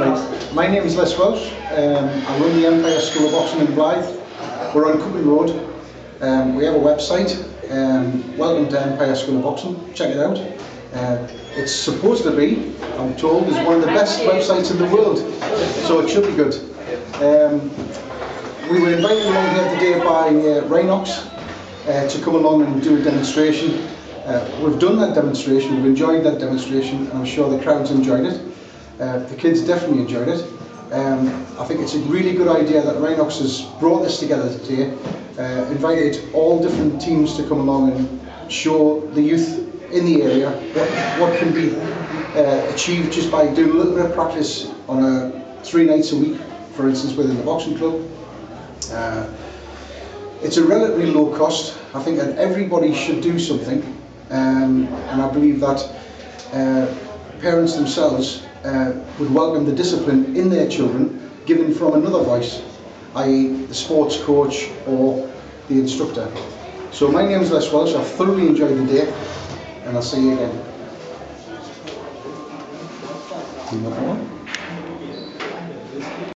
Right. My name is Les Welsh. Um, I run the Empire School of Boxing in Blyth. We're on Cowpen Road. Um, we have a website. Um, welcome to Empire School of Boxing. Check it out. Uh, it's supposed to be, I'm told, is one of the best websites in the world. So it should be good. Um, we were invited along here today by uh, Rhinox uh, to come along and do a demonstration. Uh, we've done that demonstration, we've enjoyed that demonstration, and I'm sure the crowd's enjoyed it. Uh, the kids definitely enjoyed it. Um, I think it's a really good idea that Rhinox has brought this together today, uh, invited all different teams to come along and show the youth in the area what, what can be uh, achieved just by doing a little bit of practice on a three nights a week, for instance, within the boxing club. Uh, it's a relatively low cost. I think that everybody should do something, um, and I believe that uh, parents themselves uh, would welcome the discipline in their children given from another voice, i.e. the sports coach or the instructor. So my name is Les Welsh, I've thoroughly enjoyed the day and I'll see you again.